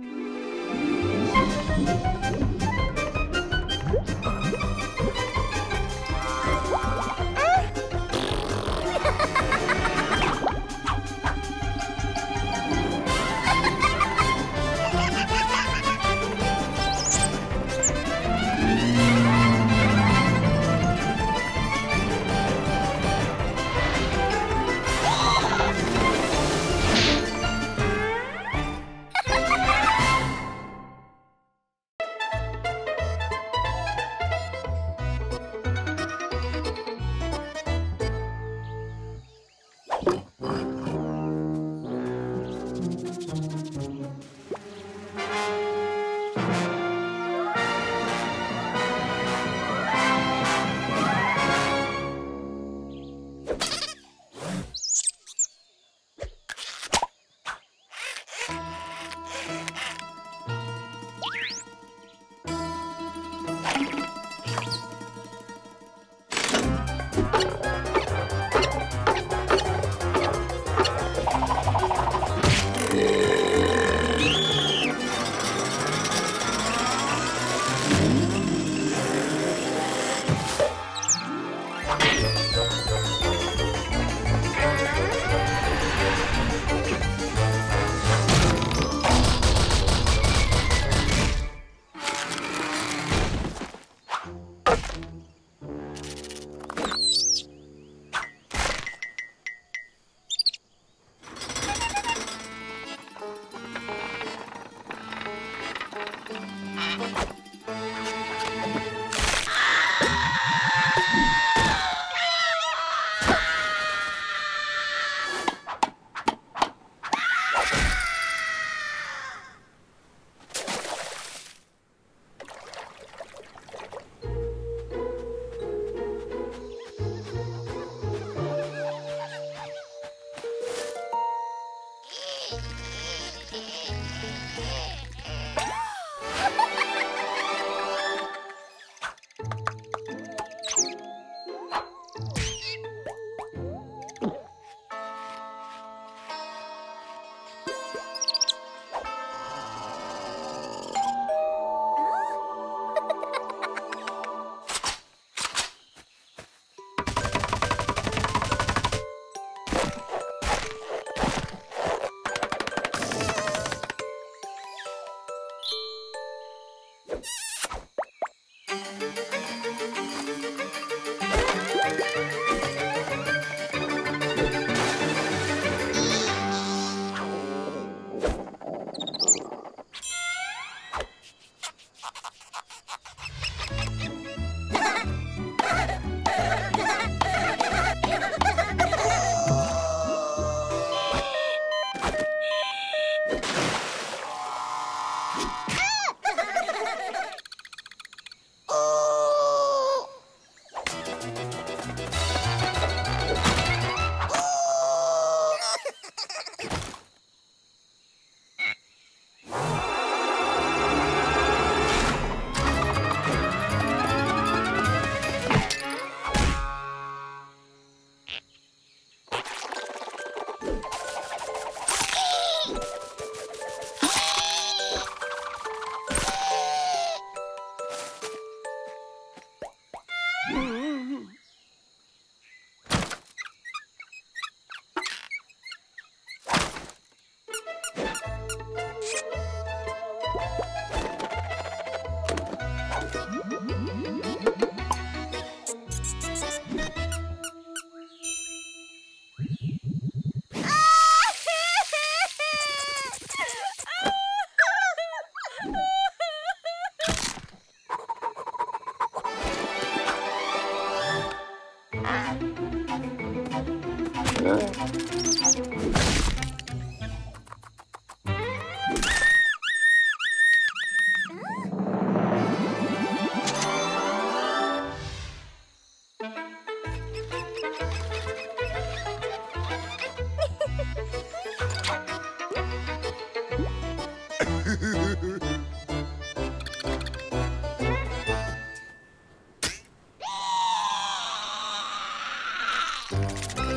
Thank you. you